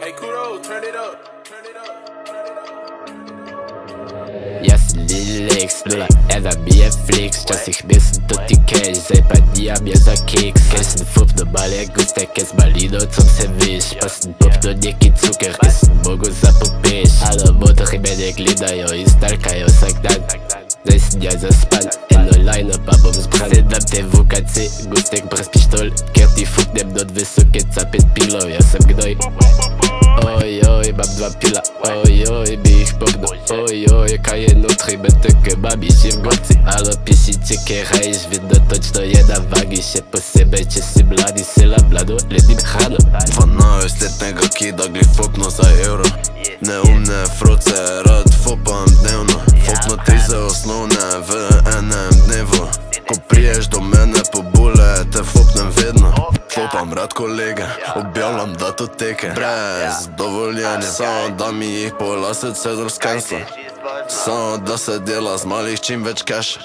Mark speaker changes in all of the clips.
Speaker 1: Hey Kudo, turn it up. Turn it up.
Speaker 2: Turn it up. Я следил flex, just to Час их бесит tot i cash, zapadija bierze kick Kesyn fup do bale gusta, kes balido co se wysz Pasyn pop to nieki cukier, kesyn mogu zapopisz Halo moto chyba nie glidają i starkają sagdan Zesnia zaspan, eno line-up, a bomb the Dam te wukacy, gustek brez pistol. pila Oj, oj, bij pogda Oj, oj, kaje nutri, betykę babi Sirgoci, alo pisi cikie rejs Widotočno je da vagi się po sebe Če si bladi, sila blado, ledim
Speaker 3: Rad kolege, objavljam datoteke. Brez dovoljenja, samo da mi jih po lase cedr skensa Samo da se dela z malih čim več cash.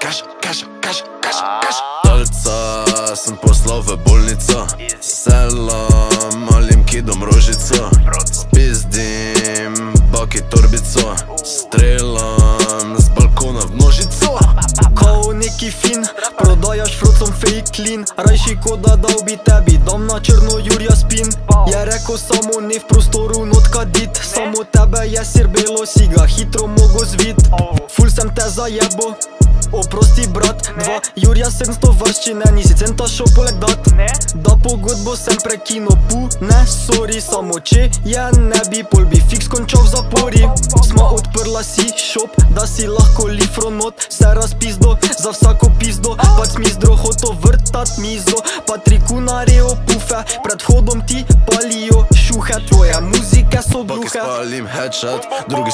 Speaker 3: Cash, cash, cash, cash, cash. Talca sem poslal v bolnico. Selam malim kidom rožico. Spizdim baki torbico. Strelam z balkona v množico.
Speaker 4: Kao neki fin, prodajaš frucom fake clean. Rajši kot da dal bi tebi, dam na črno Jurja spin. Je rekel samo ne v prostoru not kadit Samo tebe je sirbelo, si ga hitro mogo zvit. Ful sem te zajebo Oprosti brat, dva. Jurja 700 vrščine, nisi centa šel poleg dat. Da pogodbo sem prekinil, pu, ne, sorry Samo če je ne bi, pol bi fiks končal v zapori. Sma odprla si šop, da si lahko lifro not Se razpizdo, za vsako pizdo. Pač mi zdrohoto vrtat mizo. Pa tri kunarejo pufe, pred hodom ti palijo šuhe. Tvoje muzike
Speaker 3: Baki
Speaker 4: gluhe
Speaker 3: spalim headshot, drugi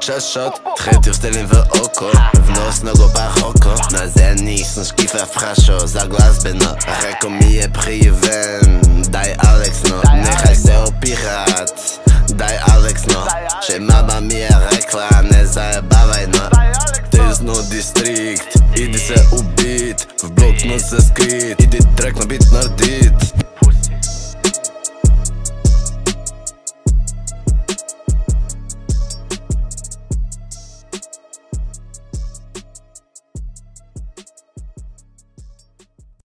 Speaker 3: chest shot Tretji vstelim v oko, v nos nogo pa roko Na zenih sem škife vprašal za glasbeno Reko mi je priven, daj Alex no. Nehaj se opirat, daj Alex no. Še mama mi je rekla, ne zajebavaj no. Tezno distrikt, idi se ubit, v blok noč se skrit Idi track na bit naredi,